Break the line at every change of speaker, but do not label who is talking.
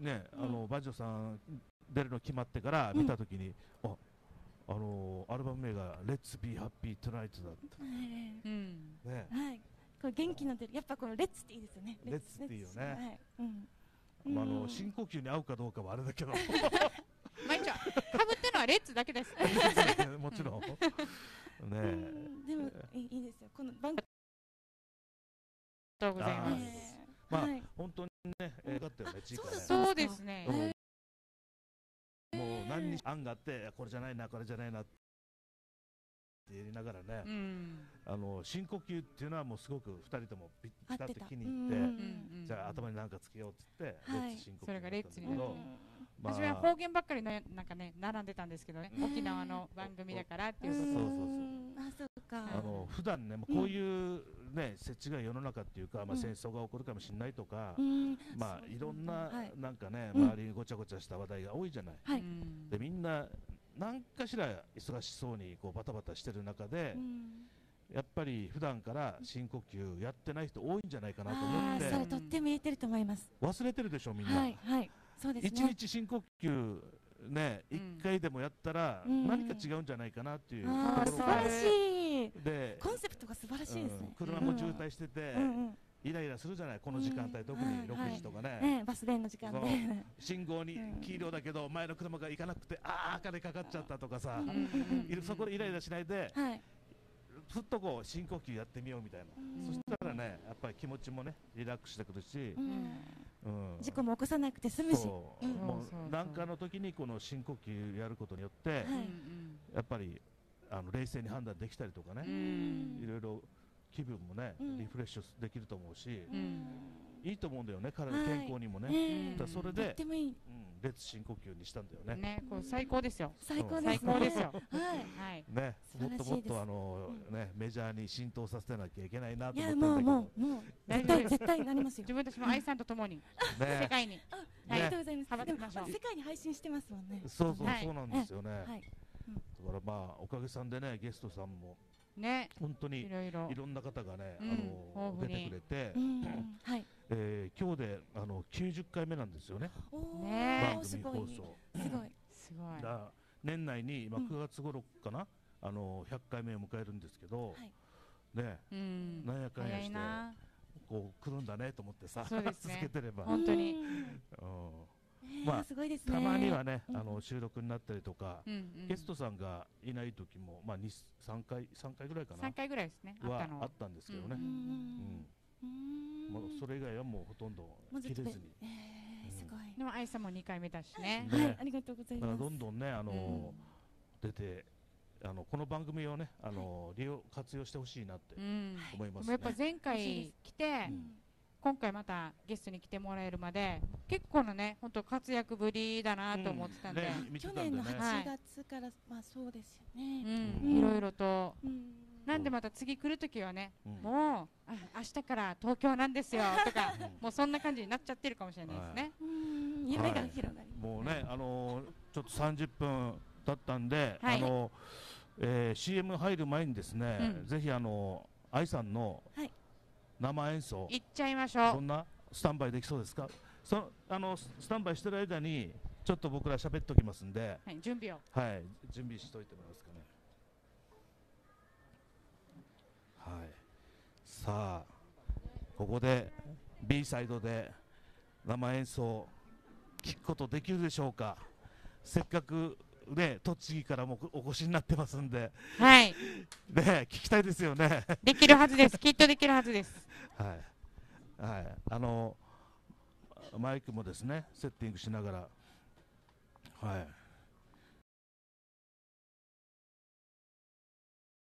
ね、
うん。
あのバジョさん出るの決まってから見たときに、ああのアルバム名が Let's Be Happy Tonight だって
うん。
ね。
はい。これ元気の出る、やっぱこのレッツっていいですよね。
レッツっていいよね
はい。うん。
まあ、あの
うん。
深呼吸に合うかどうかはあれだけど、
まあ一応かぶったのはレッツだけです。
もちろん。ね。
でもいいいいですよ。この番組。
ありがとうございます。
えー
まあ
はい。
本当にね、えー、だったよね、チーカね。
そうですね。
うん。もう何日案があって、これじゃないな、これじゃないなって言いながらね、
うん。
あの深呼吸っていうのはもうすごく二人ともピッタ
合ってた。
って気に入って、
うん
うん
じゃあ頭に何かつけようって言って、
はい。
レッツ深呼吸
それがレッツにな
まあ。
初めは方言ばっかりねなんかね並んでたんですけどね。
うん。
沖縄の番組だからっていうこと
そうそうそう。
あ
の普段ね、もうこういうね、設置が世の中っていうか、まあ、
うん。
戦争が起こるかもしれないとか、
うん。
まあいろんな、
はい。
なんかね、
うん。
周りにごちゃごちゃした話題が多いじゃない。でみんな何かしら忙しそうにこうバタバタしてる中で、
うん。
やっぱり普段から深呼吸やってない人多いんじゃないかなと思って。
それとっても言えてると思います。
忘れてるでしょみんな、
はい、はい。そうです
一
ね。
日深呼吸ね一、
うん。
回でもやったら
うん。
何か違うんじゃないかなっていうと
ああ、
ころが。
素晴らしい。
で、
コンセプトが素晴らしいです
うん
ね。
車も渋滞してて、
うん。うん。
イライラするじゃないこの時間帯、
うん
特に
はい
6時とかね、
ね、バス停の時間で。
信号に
うん。
黄色だけど前の車が行かなくてああ赤でかかっちゃったとかさ、そこでイライラしないで
はい。
ふっとこう深呼吸やってみようみたいな、
うん。
そしたらねやっぱり気持ちもねリラックスしてくるし、
うん。
うん。
事故も起こさなくて済むし。
そう。
うん。
も
そうそうそう
う何かの時にこの深呼吸やることによって、
はい。
やっぱりあの冷静に判断できたりとかね、
うん。
いろいろ気分もね、
うん。
リフレッシュできると思うし、
うん
いいと思うんだよね彼の
はい
健康にもね、
ね
だからそれで。うん、列深呼吸にしたんだよね。
ねこれ最高ですよ。
最高です
最
ね。
高ですよ。
はい。
はい
ね、もっともっ
素晴らしいです。
とあの、ねメジャーに浸透させなきゃいけないなと思ってんだけど、
もう、もう、もう、絶対、絶対なりますよ。
自。分たちも愛さんと共に世
ね、
界に。
あ、
はい。
ありがとうございます。でも世界に配信してますもんね。
そうそう、
はい。
そうなんですよね。
はい。
だからまあおかげさんでねゲストさんも
ね。
本当に
いろいろ。
いろんな方がね、
うん。
あの出てくれて、
うん、はい。
えー今日であの90回目なんですよね、
お
ね
ー、
番
すごい。
組放送。
すごい。
すごい。
だ年内に、まあ、
うん。
9月頃かな、あの100回目を迎えるんですけど、
はい。
ね
うん。
なんやかんや
早
してこう来るんだねと思ってさ、
ね。
続けてれば、
本当に。
うん。
まあ
すごいですね。
たまにはね、
うん。
あの収録になったりとか、
うんうん。
ゲストさんがいない時も、まあ、2 3回三回ぐらいかな。
3回ぐらいですね。あっ
は
たのは。
あったんですけどね、
うん
うん。
うん
もうそれ以外はもうほとんど切れずに。
えーすごい。
でも愛さんも2回目だしね。
ね。
はい、ありがとうござい
だから
ます。
どんどんね、あの
うん。
出てあのこの番組をね、あの利用活用してほしいなって
うん。
思いますね。
やっぱ前回来て
うん。
今回またゲストに来てもらえるまで結構のね本当活躍ぶりだなと思ってたんで、
ね見て
去年の
たんでね。
8月から、まあそうですよ
う
ね。
ん。いろいろと。
うん
なんでまた次来るときはね
うん。
もうあ明日から東京なんですよ とか
うん。
もうそんな感じになっちゃってるかもしれないですね。
うん夢が広がり。
もうね、あのちょっと30分経ったんで、
はい。
あのえー CM 入る前にですね、
うん。
ぜひあの愛さんの
はい。
生演奏、
行っちゃいましょ
そんなスタンバイできそうですか？そあのススタンバイしてる間にちょっと僕ら喋っときますんで、
う、はい、準備を。
はい、準備しといてもらえますかね。はい。さあ、ここで B サイドで生演奏聞くことできるでしょうか。せっかくね栃木からもお越しになってますんで、
はい
ね聞きたいですよね。
できるはずですきっとできるはずです
はい。はい。あのマイクもですねセッティングしながら、はい。